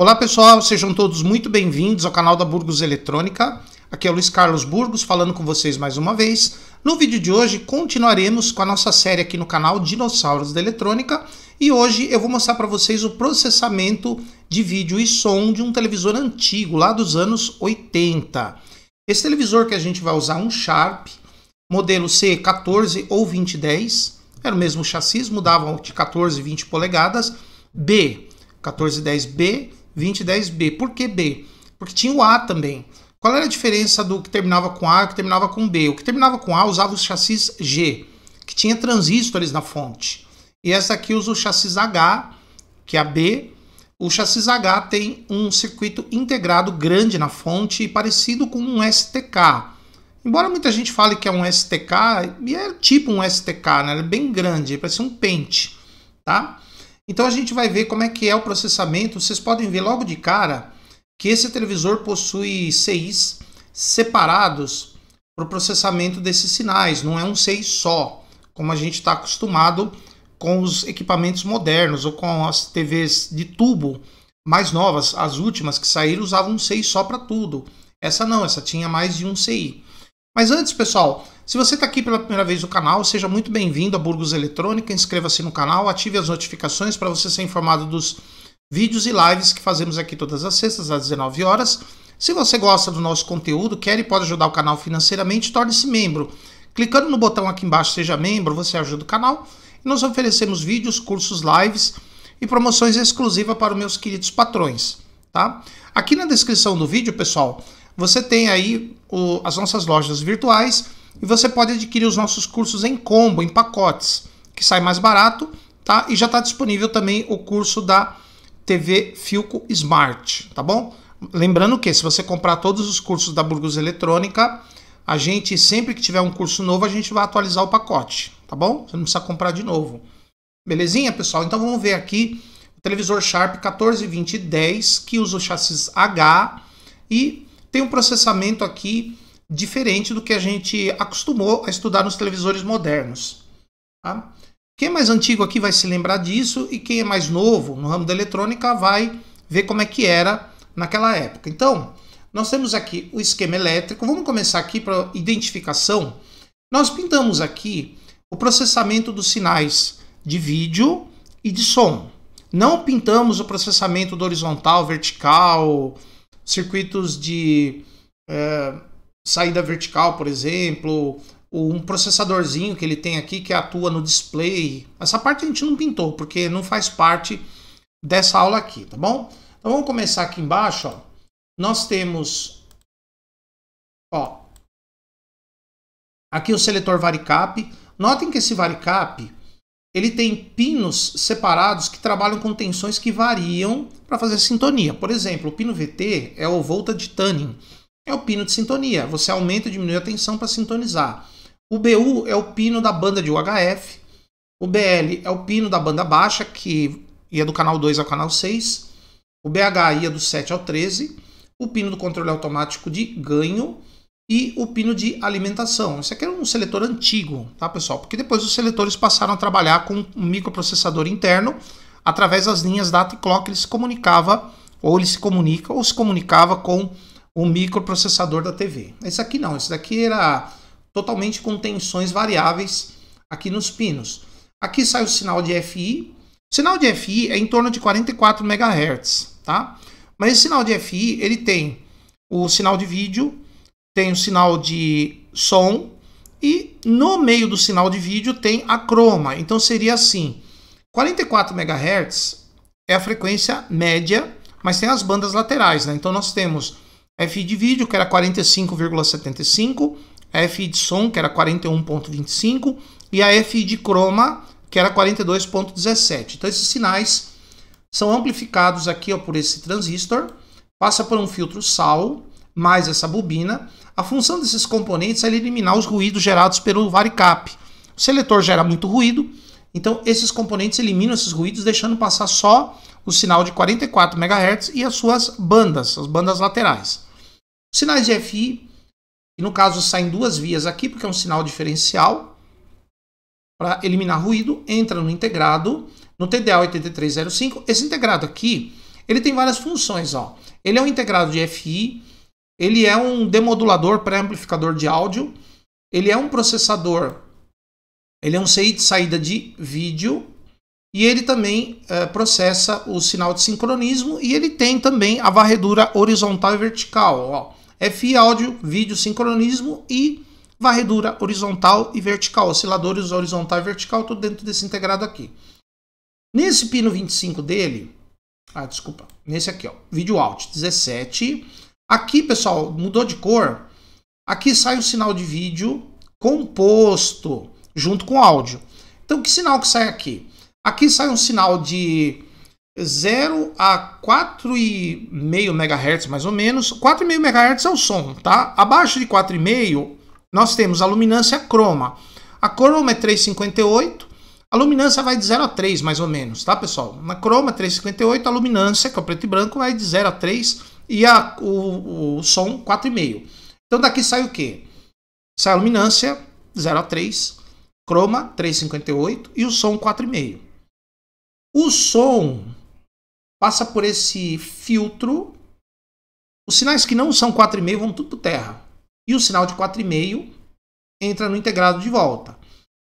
Olá pessoal, sejam todos muito bem-vindos ao canal da Burgos Eletrônica. Aqui é o Luiz Carlos Burgos falando com vocês mais uma vez. No vídeo de hoje continuaremos com a nossa série aqui no canal Dinossauros da Eletrônica e hoje eu vou mostrar para vocês o processamento de vídeo e som de um televisor antigo lá dos anos 80. Esse televisor que a gente vai usar é um Sharp, modelo C14 ou 2010, era o mesmo chassi, mudavam de 14 e 20 polegadas, B 1410B 2010B. Por que B? Porque tinha o A também. Qual era a diferença do que terminava com A e que terminava com B? O que terminava com A usava os chassis G, que tinha transistores na fonte. E essa aqui usa o chassis H, que é a B. O chassis H tem um circuito integrado grande na fonte, parecido com um STK. Embora muita gente fale que é um STK, e é tipo um STK, né? Ele é bem grande, parece um pente, tá? Então a gente vai ver como é que é o processamento. Vocês podem ver logo de cara que esse televisor possui CIs separados para o processamento desses sinais. Não é um CI só, como a gente está acostumado com os equipamentos modernos ou com as TVs de tubo mais novas. As últimas que saíram usavam um CI só para tudo. Essa não, essa tinha mais de um CI. Mas antes, pessoal, se você está aqui pela primeira vez no canal, seja muito bem-vindo a Burgos Eletrônica, inscreva-se no canal, ative as notificações para você ser informado dos vídeos e lives que fazemos aqui todas as sextas às 19 horas. Se você gosta do nosso conteúdo, quer e pode ajudar o canal financeiramente, torne-se membro. Clicando no botão aqui embaixo Seja Membro, você ajuda o canal e nós oferecemos vídeos, cursos, lives e promoções exclusivas para os meus queridos patrões. Tá? Aqui na descrição do vídeo, pessoal, você tem aí o, as nossas lojas virtuais e você pode adquirir os nossos cursos em combo, em pacotes, que sai mais barato, tá? E já está disponível também o curso da TV Filco Smart, tá bom? Lembrando que se você comprar todos os cursos da Burgos Eletrônica, a gente, sempre que tiver um curso novo, a gente vai atualizar o pacote, tá bom? Você não precisa comprar de novo. Belezinha, pessoal? Então vamos ver aqui o televisor Sharp 142010, que usa o chassis H e tem um processamento aqui diferente do que a gente acostumou a estudar nos televisores modernos. Tá? Quem é mais antigo aqui vai se lembrar disso e quem é mais novo no ramo da eletrônica vai ver como é que era naquela época. Então, nós temos aqui o esquema elétrico. Vamos começar aqui para identificação. Nós pintamos aqui o processamento dos sinais de vídeo e de som. Não pintamos o processamento do horizontal, vertical, circuitos de é, saída vertical, por exemplo, um processadorzinho que ele tem aqui que atua no display. Essa parte a gente não pintou, porque não faz parte dessa aula aqui, tá bom? Então vamos começar aqui embaixo, ó. Nós temos, ó, aqui o seletor varicap. Notem que esse varicap, ele tem pinos separados que trabalham com tensões que variam para fazer sintonia. Por exemplo, o pino VT é o volta de tuning é o pino de sintonia. Você aumenta e diminui a tensão para sintonizar. O BU é o pino da banda de UHF. O BL é o pino da banda baixa, que ia do canal 2 ao canal 6. O BH ia do 7 ao 13. O pino do controle automático de ganho e o pino de alimentação. Esse aqui era um seletor antigo, tá, pessoal? Porque depois os seletores passaram a trabalhar com um microprocessador interno através das linhas data e clock ele se comunicava ou ele se comunica ou se comunicava com o microprocessador da TV. Esse aqui não, esse daqui era totalmente com tensões variáveis aqui nos pinos. Aqui sai o sinal de FI. O sinal de FI é em torno de 44 MHz, tá? Mas esse sinal de FI, ele tem o sinal de vídeo, tem o sinal de som e no meio do sinal de vídeo tem a croma. Então seria assim: 44 MHz é a frequência média, mas tem as bandas laterais, né? Então nós temos FI de vídeo, que era 45,75, a FI de som, que era 41,25, e a FI de croma, que era 42,17. Então esses sinais são amplificados aqui ó, por esse transistor, passa por um filtro sal, mais essa bobina. A função desses componentes é eliminar os ruídos gerados pelo varicap. O seletor gera muito ruído, então esses componentes eliminam esses ruídos, deixando passar só o sinal de 44 MHz e as suas bandas, as bandas laterais. Sinais de FI, que no caso saem duas vias aqui, porque é um sinal diferencial, para eliminar ruído, entra no integrado, no TDA 8305. Esse integrado aqui, Ele tem várias funções, ó. Ele é um integrado de FI, ele é um demodulador pré-amplificador de áudio, ele é um processador, ele é um CI de saída de vídeo e ele também é, processa o sinal de sincronismo e ele tem também a varredura horizontal e vertical. Ó. FI, áudio, vídeo, sincronismo e varredura horizontal e vertical, osciladores horizontal e vertical, tudo dentro desse integrado aqui. Nesse pino 25 dele, ah, desculpa, nesse aqui, ó, vídeo out 17. Aqui, pessoal, mudou de cor. Aqui sai o sinal de vídeo composto junto com áudio. Então, que sinal que sai aqui? Aqui sai um sinal de 0 a 4,5 MHz, mais ou menos. 4,5 MHz é o som, tá? Abaixo de 4,5 nós temos a luminância croma. A croma é 358, a luminância vai de 0 a 3, mais ou menos, tá, pessoal? Na croma 358, a luminância, que é o preto e branco, vai de 0 a 3 e a, o, o som 4,5. Então daqui sai o quê? Sai a luminância 0 a 3, croma 358 e o som 4,5. O som passa por esse filtro. Os sinais que não são 4,5 vão tudo para terra. E o sinal de 4,5 entra no integrado de volta.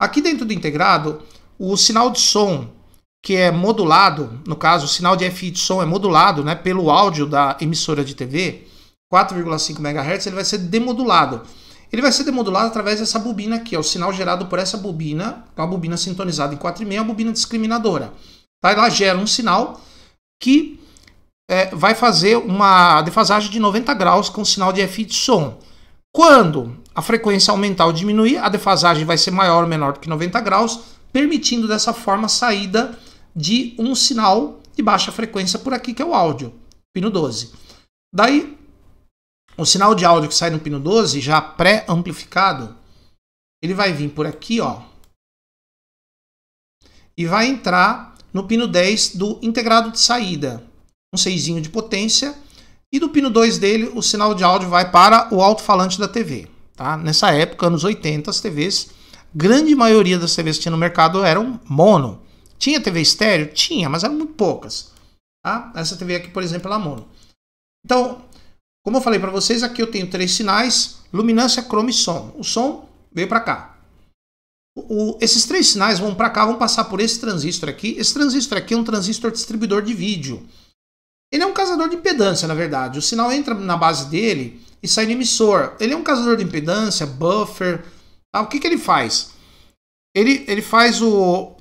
Aqui dentro do integrado, o sinal de som que é modulado, no caso, o sinal de FI de som é modulado né, pelo áudio da emissora de TV, 4,5 MHz, ele vai ser demodulado. Ele vai ser demodulado através dessa bobina aqui, é o sinal gerado por essa bobina, é uma bobina sintonizada em 4,5, é uma bobina discriminadora. Tá? Ela gera um sinal que é, vai fazer uma defasagem de 90 graus com o sinal de FI de som. Quando a frequência aumentar ou diminuir, a defasagem vai ser maior ou menor do que 90 graus, permitindo dessa forma a saída de um sinal de baixa frequência por aqui, que é o áudio, pino 12. Daí, o sinal de áudio que sai no pino 12, já pré-amplificado, ele vai vir por aqui, ó, e vai entrar no pino 10 do integrado de saída, um 6 de potência, e do pino 2 dele, o sinal de áudio vai para o alto-falante da TV. Tá? Nessa época, anos 80, as TVs grande maioria das TVs que tinha no mercado eram mono. Tinha TV estéreo? Tinha, mas eram muito poucas. Tá? Essa TV aqui, por exemplo, é mono. Então, como eu falei para vocês, aqui eu tenho três sinais: luminância, croma e som. O som veio para cá. O, esses três sinais vão para cá, vão passar por esse transistor aqui. Esse transistor aqui é um transistor distribuidor de vídeo. Ele é um casador de impedância, na verdade. O sinal entra na base dele e sai no emissor. Ele é um casador de impedância, buffer, ah, o que, que ele faz? Ele, ele faz o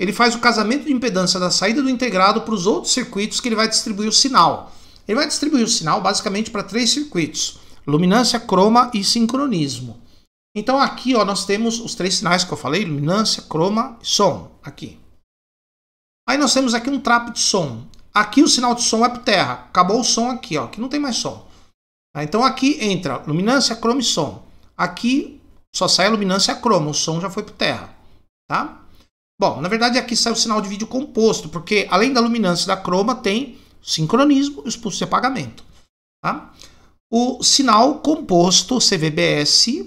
ele faz o casamento de impedância da saída do integrado para os outros circuitos que ele vai distribuir o sinal. Ele vai distribuir o sinal basicamente para três circuitos: luminância, croma e sincronismo. Então aqui ó, nós temos os três sinais que eu falei: luminância, croma e som. Aqui. Aí nós temos aqui um trapo de som. Aqui o sinal de som é para terra. Acabou o som aqui, ó. Aqui não tem mais som. Então aqui entra luminância, croma e som. Aqui só sai a luminância croma, o som já foi para terra, tá? Bom, na verdade aqui sai o sinal de vídeo composto, porque além da luminância da croma tem sincronismo e os pulsos de apagamento, tá? O sinal composto CVBS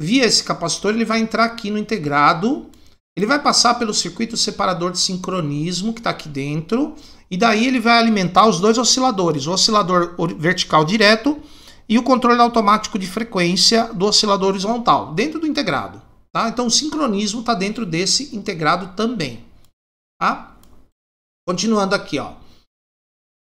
via esse capacitor, ele vai entrar aqui no integrado, ele vai passar pelo circuito separador de sincronismo que está aqui dentro, e daí ele vai alimentar os dois osciladores, o oscilador vertical direto e o controle automático de frequência do oscilador horizontal, dentro do integrado. Tá? Então o sincronismo está dentro desse integrado também. Tá? Continuando aqui. Ó.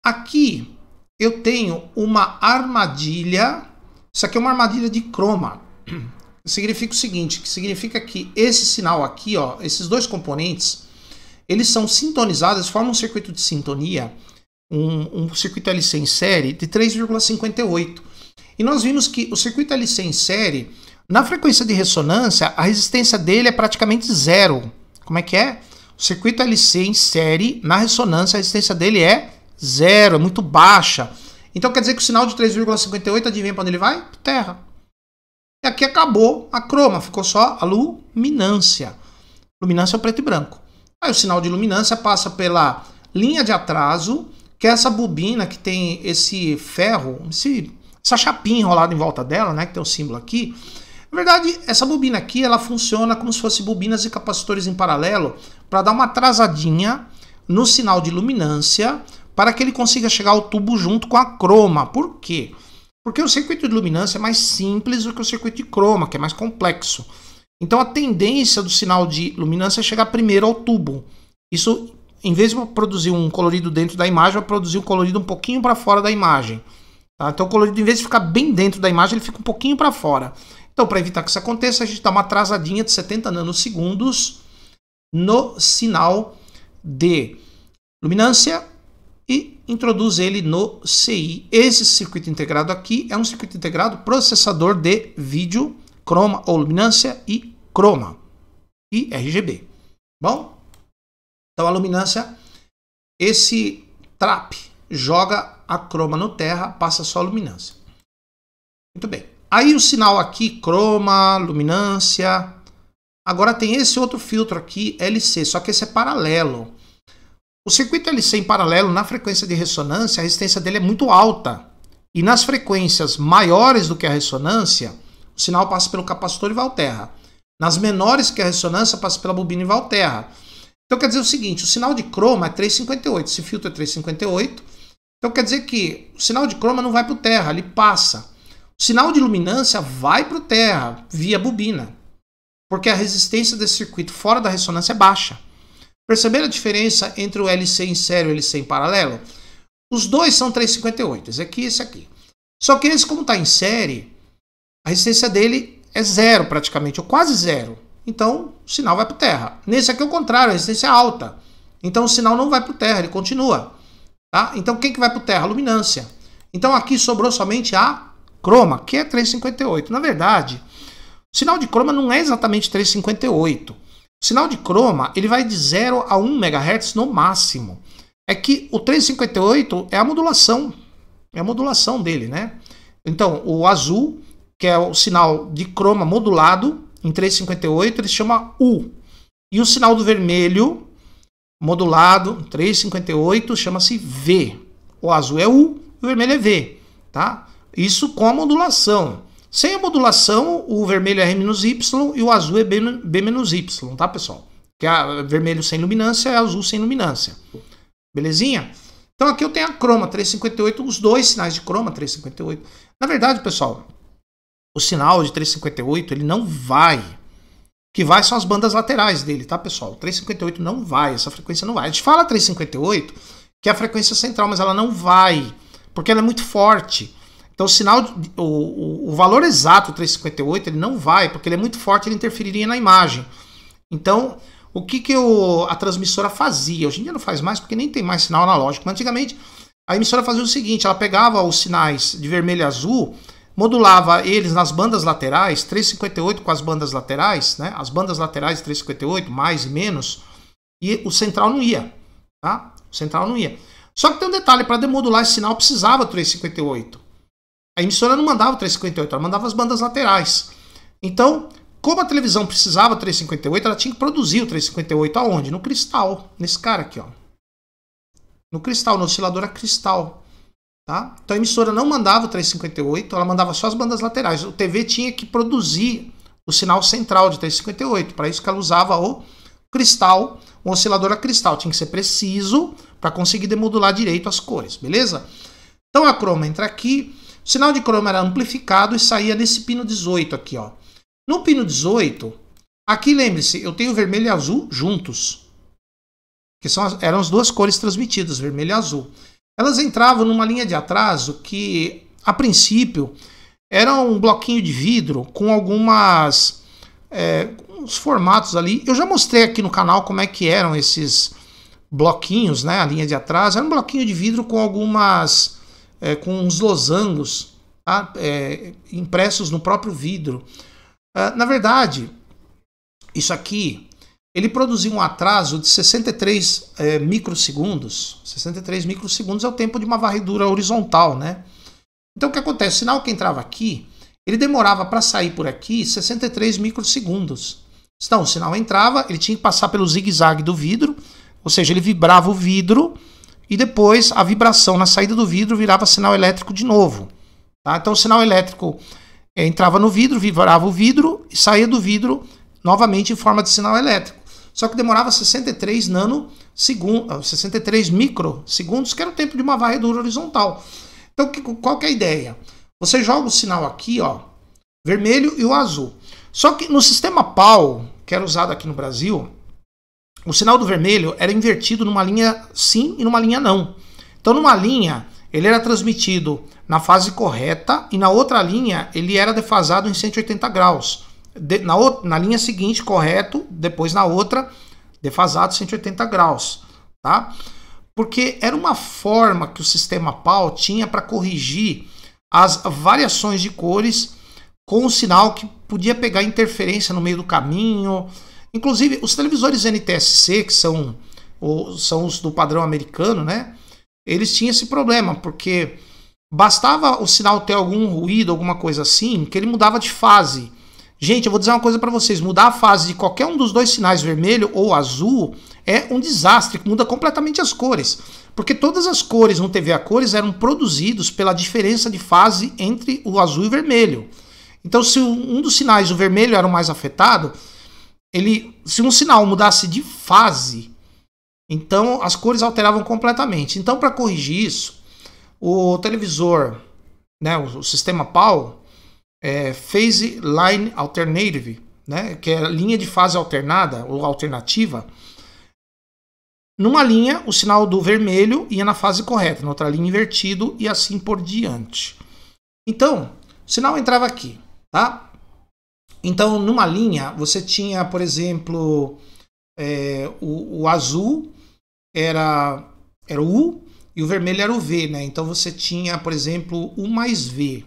Aqui eu tenho uma armadilha. Isso aqui é uma armadilha de croma. Significa o seguinte, que significa que esse sinal aqui, ó, esses dois componentes, eles são sintonizados, formam um circuito de sintonia, um, um circuito LC em série de 3,58. E nós vimos que o circuito LC em série, na frequência de ressonância, a resistência dele é praticamente zero. Como é que é? O circuito LC em série, na ressonância, a resistência dele é zero, é muito baixa. Então quer dizer que o sinal de 3,58, adivinha para onde ele vai? Terra. E aqui acabou a croma, ficou só a luminância. Luminância é o preto e branco. Aí o sinal de luminância passa pela linha de atraso, que é essa bobina que tem esse ferro, esse essa chapinha enrolada em volta dela, né, que tem o símbolo aqui, na verdade, essa bobina aqui, ela funciona como se fosse bobinas e capacitores em paralelo para dar uma atrasadinha no sinal de luminância para que ele consiga chegar ao tubo junto com a croma. Por quê? Porque o circuito de luminância é mais simples do que o circuito de croma, que é mais complexo. Então a tendência do sinal de luminância é chegar primeiro ao tubo. Isso, em vez de produzir um colorido dentro da imagem, vai produzir um colorido um pouquinho para fora da imagem. Tá? Então o colorido, em vez de ficar bem dentro da imagem, ele fica um pouquinho para fora. Então, para evitar que isso aconteça, a gente dá uma atrasadinha de 70 nanosegundos no sinal de luminância e introduz ele no CI. Esse circuito integrado aqui é um circuito integrado processador de vídeo, croma ou luminância e croma e RGB. Bom? Então a luminância, esse trap joga a croma no terra, passa só a luminância. Muito bem. Aí o sinal aqui, croma, luminância. Agora tem esse outro filtro aqui, LC, só que esse é paralelo. O circuito LC em paralelo, na frequência de ressonância, a resistência dele é muito alta. E nas frequências maiores do que a ressonância, o sinal passa pelo capacitor e vai ao terra. Nas menores que a ressonância, passa pela bobina e vai ao terra. Então quer dizer o seguinte, o sinal de croma é 358, esse filtro é 358. Então quer dizer que o sinal de croma não vai para o terra, ele passa. O sinal de luminância vai para o terra via bobina. Porque a resistência desse circuito fora da ressonância é baixa. Perceberam a diferença entre o LC em série e o LC em paralelo? Os dois são 358, esse aqui e esse aqui. Só que esse, como está em série, a resistência dele é zero praticamente, ou quase zero. Então o sinal vai para terra. Nesse aqui é o contrário, a resistência é alta. Então o sinal não vai para terra, ele continua. Tá? Então quem que vai para terra? A luminância. Então aqui sobrou somente a croma, que é 358. Na verdade, o sinal de croma não é exatamente 358. O sinal de croma ele vai de 0 a 1 MHz no máximo. É que o 358 é a modulação, é a modulação dele, né? Então, o azul, que é o sinal de croma modulado em 358, ele chama U. E o sinal do vermelho modulado, 358, chama-se V. O azul é U, o vermelho é V, tá? Isso com a modulação. Sem a modulação, o vermelho é R-Y e o azul é B-Y, tá, pessoal? Que é vermelho sem luminância é azul sem luminância. Belezinha? Então aqui eu tenho a croma 358, os dois sinais de croma 358. Na verdade, pessoal, o sinal de 358 ele não vai. O que vai são as bandas laterais dele, tá, pessoal? O 358 não vai, essa frequência não vai. A gente fala 358, que é a frequência central, mas ela não vai, porque ela é muito forte. Então o sinal, o, o, o valor exato 358 ele não vai, porque ele é muito forte, ele interferiria na imagem. Então, o que, que a transmissora fazia? Hoje em dia não faz mais, porque nem tem mais sinal analógico. Mas antigamente, a emissora fazia o seguinte: ela pegava os sinais de vermelho e azul, modulava eles nas bandas laterais, 358 com as bandas laterais, né? As bandas laterais 358, mais e menos, e o central não ia, tá? O central não ia. Só que tem um detalhe, para demodular esse sinal precisava 358. A emissora não mandava 358, ela mandava as bandas laterais. Então, como a televisão precisava 358, ela tinha que produzir o 358 aonde? No cristal, nesse cara aqui, ó. No cristal, no oscilador a cristal. Tá? Então a emissora não mandava o 358, ela mandava só as bandas laterais. O TV tinha que produzir o sinal central de 358. Para isso que ela usava o cristal, o oscilador a cristal. Tinha que ser preciso para conseguir demodular direito as cores, beleza? Então a croma entra aqui, o sinal de croma era amplificado e saía nesse pino 18 aqui, ó. No pino 18, aqui lembre-se, eu tenho vermelho e azul juntos. Que são as, eram as duas cores transmitidas, vermelho e azul. Elas entravam numa linha de atraso que, a princípio, era um bloquinho de vidro com algumas é, uns formatos ali. Eu já mostrei aqui no canal como é que eram esses bloquinhos, né? A linha de atraso. Era um bloquinho de vidro com algumas é, com uns losangos tá? é, impressos no próprio vidro. É, na verdade, isso aqui ele produziu um atraso de 63 é, microsegundos. 63 microsegundos é o tempo de uma varredura horizontal, né? Então o que acontece? O sinal que entrava aqui, ele demorava para sair por aqui 63 microsegundos. Então o sinal entrava, ele tinha que passar pelo zigue-zague do vidro, ou seja, ele vibrava o vidro e depois a vibração na saída do vidro virava sinal elétrico de novo. Tá? Então o sinal elétrico entrava no vidro, vibrava o vidro e saía do vidro novamente em forma de sinal elétrico. só que demorava 63 nano segundos, 63 microsegundos, que era o tempo de uma varredura horizontal. Então, qual que é a ideia? Você joga o sinal aqui, ó, vermelho e o azul. Só que no sistema PAL, que era usado aqui no Brasil, o sinal do vermelho era invertido numa linha sim e numa linha não. Então, numa linha, ele era transmitido na fase correta e na outra linha ele era defasado em 180 graus. De, na, na linha seguinte, correto, depois na outra, defasado 180 graus. Tá? Porque era uma forma que o sistema PAL tinha para corrigir as variações de cores com o sinal que podia pegar interferência no meio do caminho. Inclusive, os televisores NTSC, que são, são os do padrão americano, né? Eles tinham esse problema, porque bastava o sinal ter algum ruído, alguma coisa assim, que ele mudava de fase. Gente, eu vou dizer uma coisa para vocês: mudar a fase de qualquer um dos dois sinais, vermelho ou azul, é um desastre, muda completamente as cores. Porque todas as cores no TV a cores eram produzidos pela diferença de fase entre o azul e o vermelho. Então, se um dos sinais, o vermelho, era o mais afetado, ele, se um sinal mudasse de fase, então as cores alteravam completamente. Então, para corrigir isso, o televisor, né, o, o sistema PAL, é, Phase Line Alternative, né, que é linha de fase alternada ou alternativa. Numa linha, o sinal do vermelho ia na fase correta, na outra linha invertido e assim por diante. Então, o sinal entrava aqui tá? Então, numa linha, você tinha, por exemplo, é, o, o, azul era, era o U e o vermelho era o V, né? Então você tinha, por exemplo, U mais V.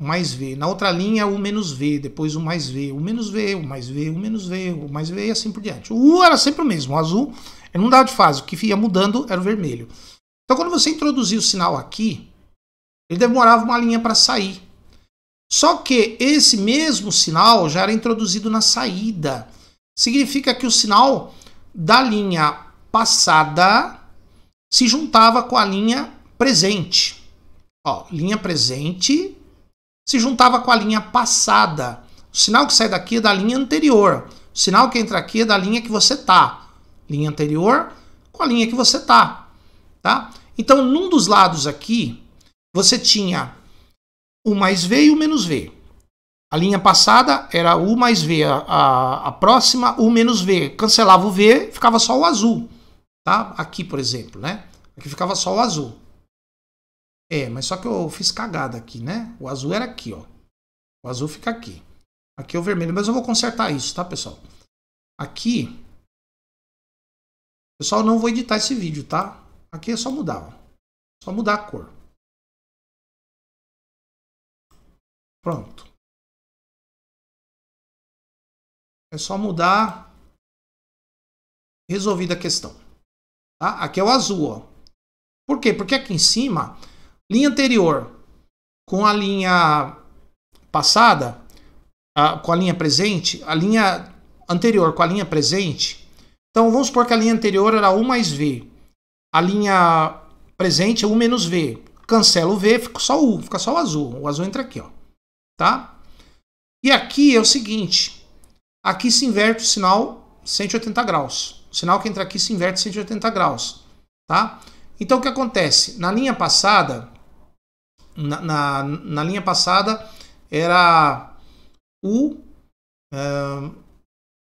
O mais V. Na outra linha, U menos V, depois o mais V, o menos V, o mais V, o menos V, o mais V e assim por diante. O U era sempre o mesmo, o azul ele não dava de fase, o que ia mudando era o vermelho. Então quando você introduzia o sinal aqui, ele demorava uma linha para sair. Só que esse mesmo sinal já era introduzido na saída. Significa que o sinal da linha passada se juntava com a linha presente. Ó, linha presente se juntava com a linha passada. O sinal que sai daqui é da linha anterior. O sinal que entra aqui é da linha que você tá. Linha anterior com a linha que você tá, tá? Então, num dos lados aqui, você tinha U mais V e U menos V. A linha passada era U mais V, a, a, a, próxima U menos V. Cancelava o V, ficava só o azul. Tá? Aqui, por exemplo, né? Aqui ficava só o azul. É, mas só que eu fiz cagada aqui, né? O azul era aqui, ó. O azul fica aqui. Aqui é o vermelho, mas eu vou consertar isso, tá, pessoal? Aqui... Pessoal, não vou editar esse vídeo, tá? Aqui é só mudar, ó. Só mudar a cor. Pronto. É só mudar. Resolvida a questão. Tá? Aqui é o azul. Ó. Por quê? Porque aqui em cima, linha anterior com a linha passada, a, com a linha presente, a linha anterior com a linha presente. Então vamos supor que a linha anterior era U mais V. A linha presente é U menos V. Cancela o V, fica só U, fica só o azul. O azul entra aqui, ó tá? E aqui é o seguinte, aqui se inverte o sinal 180 graus. O sinal que entra aqui se inverte 180 graus, tá? Então o que acontece? Na linha passada, na, na, na linha passada era U, uh,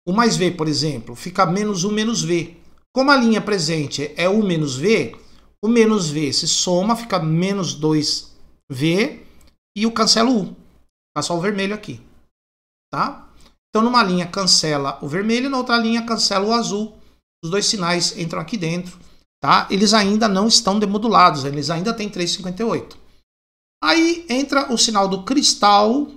U mais V, por exemplo, fica menos U menos V. Como a linha presente é U menos V, o menos V se soma, fica menos 2V e o cancela U. Tá só o vermelho aqui. Tá? Então, numa linha cancela o vermelho, na outra linha cancela o azul. Os dois sinais entram aqui dentro. Tá? Eles ainda não estão demodulados, eles ainda têm 358. Aí entra o sinal do cristal.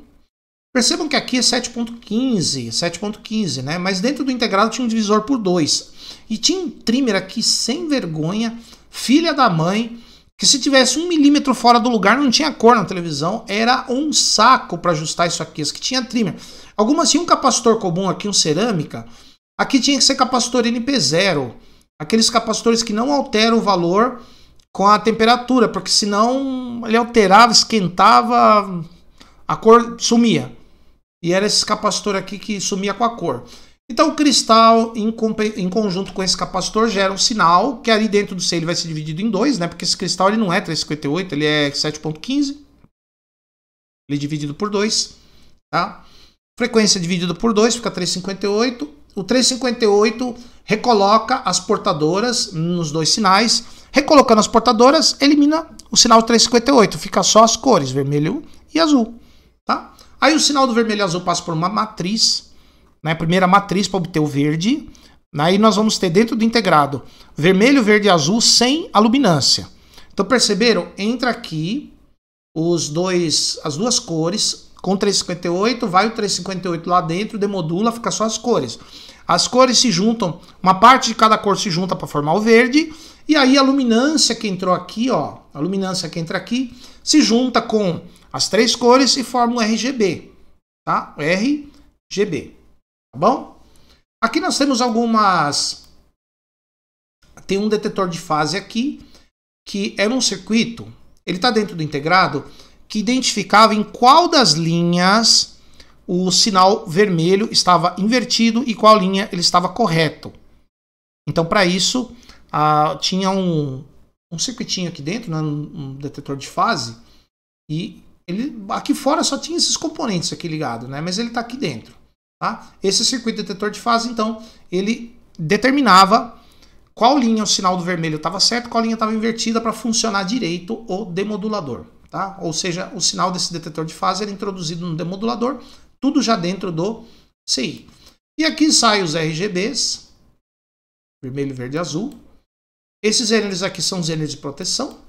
Percebam que aqui é 7.15, 7.15, né? Mas dentro do integrado tinha um divisor por 2. E tinha um trimmer aqui sem vergonha, filha da mãe, que se tivesse um milímetro fora do lugar não tinha cor na televisão, era um saco para ajustar isso aqui, as que tinha trimmer. Algumas tinham um capacitor comum aqui, um cerâmica, aqui tinha que ser capacitor NP0, aqueles capacitores que não alteram o valor com a temperatura, porque senão ele alterava, esquentava, a cor sumia. E era esse capacitor aqui que sumia com a cor. Então o cristal, em, em, conjunto com esse capacitor, gera um sinal que ali dentro do C ele vai ser dividido em dois, né? Porque esse cristal ele não é 358, ele é 7.15. Ele é dividido por 2, tá? Frequência dividida por 2 fica 358. O 358 recoloca as portadoras nos dois sinais. Recolocando as portadoras, elimina o sinal 358. Fica só as cores, vermelho e azul, tá? Aí o sinal do vermelho e azul passa por uma matriz, né? Primeira matriz para obter o verde. Aí nós vamos ter dentro do integrado vermelho, verde e azul sem a luminância. Então perceberam? Entra aqui os dois, as duas cores com 358, vai o 358 lá dentro, demodula, fica só as cores. As cores se juntam, uma parte de cada cor se junta para formar o verde, e aí a luminância que entrou aqui, ó, a luminância que entra aqui, se junta com as três cores e forma o RGB, tá? RGB, tá bom? Aqui nós temos algumas... Tem um detetor de fase aqui, que é um circuito, ele está dentro do integrado, que identificava em qual das linhas o sinal vermelho estava invertido e qual linha ele estava correto. Então, para isso, uh, tinha um, um circuitinho aqui dentro, né, um detetor de fase, e ele aqui fora só tinha esses componentes aqui ligado, né, mas ele está aqui dentro. Tá? Esse circuito detetor de fase, então, ele determinava qual linha o sinal do vermelho estava certo, qual linha estava invertida para funcionar direito o demodulador. Tá? Ou seja, o sinal desse detetor de fase era introduzido no demodulador, tudo já dentro do CI. E aqui saem os RGBs, vermelho, verde e azul. Esses zeros aqui são zeros de proteção.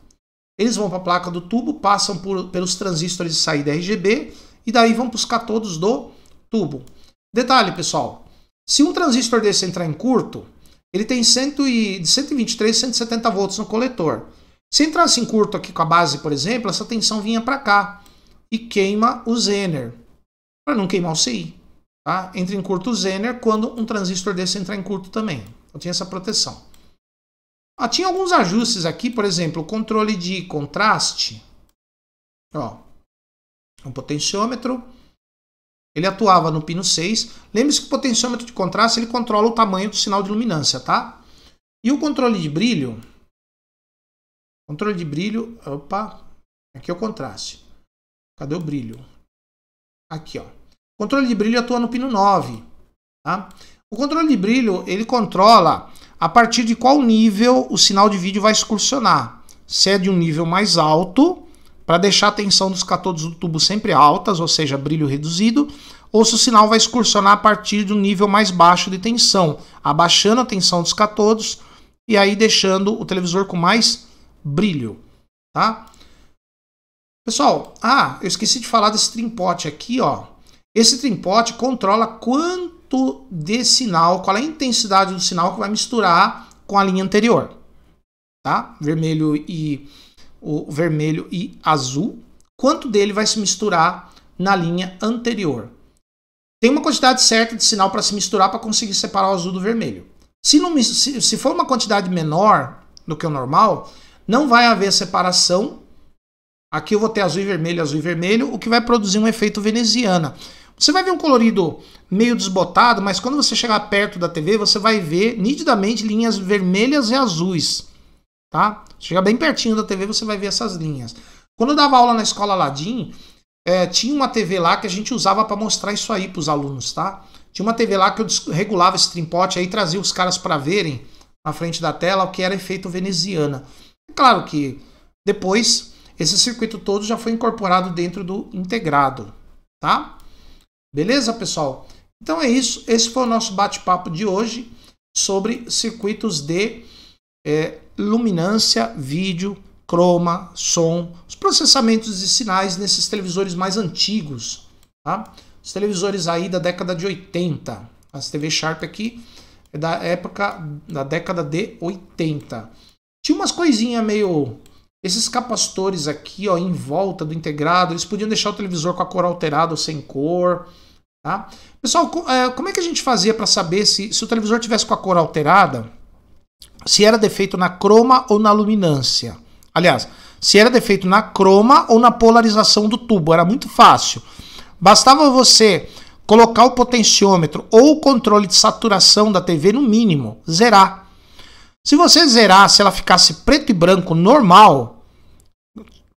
Eles vão para a placa do tubo, passam por, pelos transistores de saída RGB e daí vão buscar todos do tubo. Detalhe, pessoal, se um transistor desse entrar em curto, ele tem 100 e, de 123 a 170 volts no coletor. Se entrasse em curto aqui com a base, por exemplo, essa tensão vinha para cá e queima o Zener, para não queimar o CI. Tá? Entra em curto o Zener quando um transistor desse entrar em curto também. Eu tinha essa proteção. Ah, tinha alguns ajustes aqui, por exemplo, o controle de contraste. Ó, um potenciômetro. Ele atuava no pino 6. Lembre-se que o potenciômetro de contraste ele controla o tamanho do sinal de luminância, tá? E o controle de brilho, Controle de brilho, opa, aqui é o contraste. Cadê o brilho? Aqui, ó. controle de brilho atua no pino 9, tá? O controle de brilho, ele controla a partir de qual nível o sinal de vídeo vai excursionar. Se é de um nível mais alto, para deixar a tensão dos catodos do tubo sempre altas, ou seja, brilho reduzido, ou se o sinal vai excursionar a partir de um nível mais baixo de tensão, abaixando a tensão dos catodos e aí deixando o televisor com mais brilho, tá? Pessoal, ah, eu esqueci de falar desse trimpote aqui, ó. Esse trimpote controla quanto de sinal, qual é a intensidade do sinal que vai misturar com a linha anterior, tá? Vermelho e o vermelho e azul, quanto dele vai se misturar na linha anterior. Tem uma quantidade certa de sinal para se misturar para conseguir separar o azul do vermelho. Se, não, se, se for uma quantidade menor do que o normal, não vai haver separação. Aqui eu vou ter azul e vermelho, azul e vermelho, o que vai produzir um efeito veneziana. Você vai ver um colorido meio desbotado, mas quando você chegar perto da TV, você vai ver nitidamente linhas vermelhas e azuis. Tá? Chegar bem pertinho da TV, você vai ver essas linhas. Quando eu dava aula na escola Aladim, é, tinha uma TV lá que a gente usava para mostrar isso aí para os alunos, tá? Tinha uma TV lá que eu regulava esse trimpote aí, trazia os caras para verem na frente da tela o que era efeito veneziana. Claro que depois esse circuito todo já foi incorporado dentro do integrado, tá? Beleza, pessoal? Então é isso. Esse foi o nosso bate-papo de hoje sobre circuitos de é, luminância, vídeo, croma, som, os processamentos de sinais nesses televisores mais antigos, tá? Os televisores aí da década de 80. As TV Sharp aqui é da época da década de 80. Tinha umas coisinhas meio. Esses capacitores aqui, ó, em volta do integrado, eles podiam deixar o televisor com a cor alterada ou sem cor. Tá? Pessoal, é, como é que a gente fazia para saber se, se o televisor tivesse com a cor alterada, se era defeito na croma ou na luminância? Aliás, se era defeito na croma ou na polarização do tubo. Era muito fácil. Bastava você colocar o potenciômetro ou o controle de saturação da TV no mínimo, zerar. Se você zerar, se ela ficasse preto e branco normal,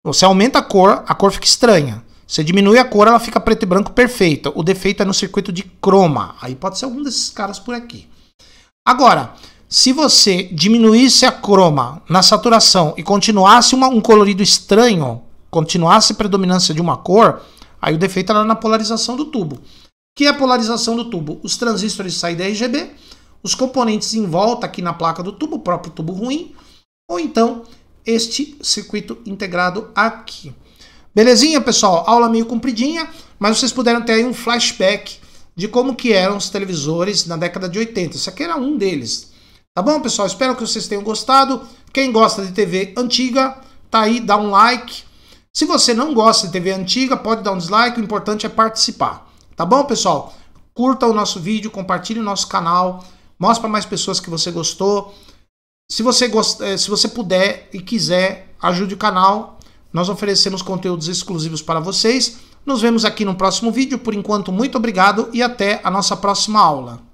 você aumenta a cor, a cor fica estranha. Você diminui a cor, ela fica preto e branco perfeita. O defeito é no circuito de croma. Aí pode ser algum desses caras por aqui. Agora, se você diminuísse a croma na saturação e continuasse uma, um colorido estranho, continuasse a predominância de uma cor, aí o defeito era na polarização do tubo. Que é a polarização do tubo? Os transistores de saída RGB, os componentes em volta aqui na placa do tubo, o próprio tubo ruim, ou então este circuito integrado aqui. Belezinha, pessoal? Aula meio compridinha, mas vocês puderam ter aí um flashback de como que eram os televisores na década de 80. Esse aqui era um deles. Tá bom, pessoal? Espero que vocês tenham gostado. Quem gosta de TV antiga, tá aí, dá um like. Se você não gosta de TV antiga, pode dar um dislike, o importante é participar. Tá bom, pessoal? Curta o nosso vídeo, compartilhe o nosso canal, mostre para mais pessoas que você gostou. Se você, gost... Eh, se você puder e quiser, ajude o canal. Nós oferecemos conteúdos exclusivos para vocês. Nos vemos aqui no próximo vídeo. Por enquanto, muito obrigado e até a nossa próxima aula.